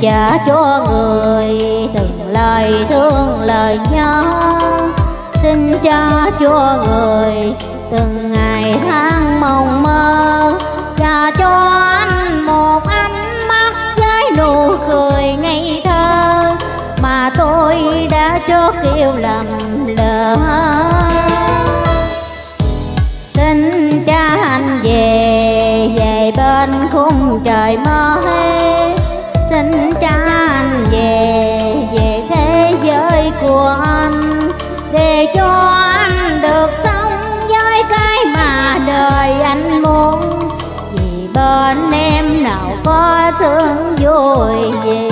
trả cho người từng lời thương lời nhớ. Xin trả cho người từng ngày tháng mộng mơ. Cha cho anh một ánh mắt với nụ cười ngây thơ mà tôi đã chót yêu lầm lỡ. Xin cha anh về về bên khung trời mới xin cha anh về về thế giới của anh. Để cho anh được sống với cái mà đời anh muốn. Vì bên em nào có sướng vui gì.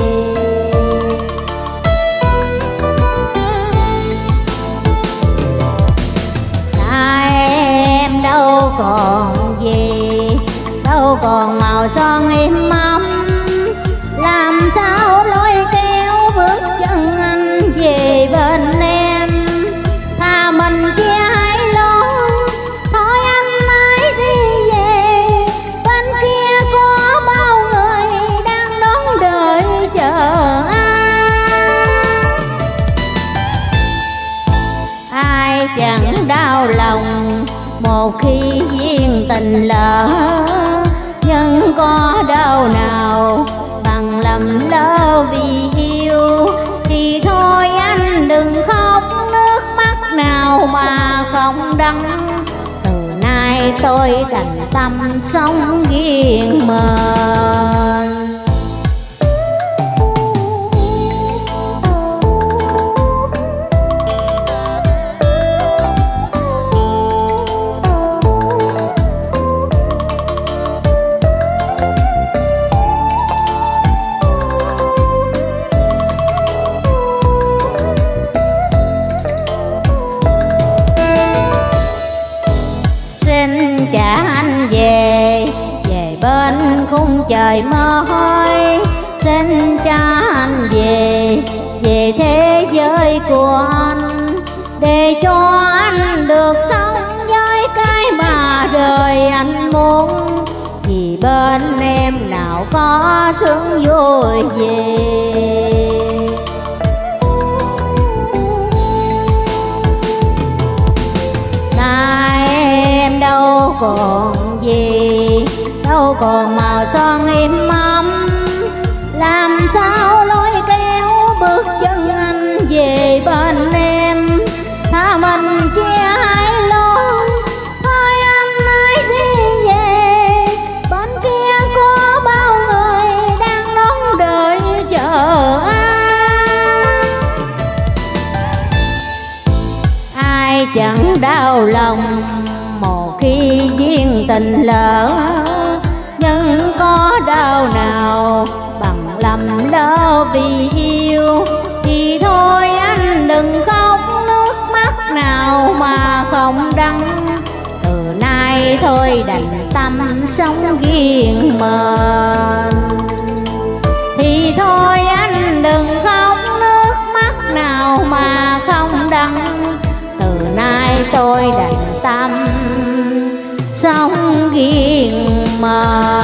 Nay em đâu còn gì, đâu còn màu son chẳng đau lòng. Một khi duyên tình lỡ nhưng có đau nào. Bằng lầm lỡ vì yêu, thì thôi anh đừng khóc. Nước mắt nào mà không đắng. Từ nay tôi đành tâm sống riêng mờ. Trời mơ hôi, xin cha anh về về thế giới của anh. Để cho anh được sống với cái mà đời anh muốn, vì bên em nào có sướng vui về. Nay em đâu còn gì đâu còn màu son im mắm. Làm sao lôi kéo bước chân anh về bên em? Tha mình chia hai lối, thôi anh hãy đi về. Bên kia có bao người đang đón đợi chờ anh. Ai chẳng đau lòng, một khi duyên tình lỡ nhưng có đau nào. Bằng lầm lỡ vì yêu, thì thôi anh đừng khóc nước mắt nào mà không đắng. Từ nay thôi đành tâm sống riêng mình thì thôi anh đừng khóc nước mắt nào mà không đắng. Từ nay tôi đành mà.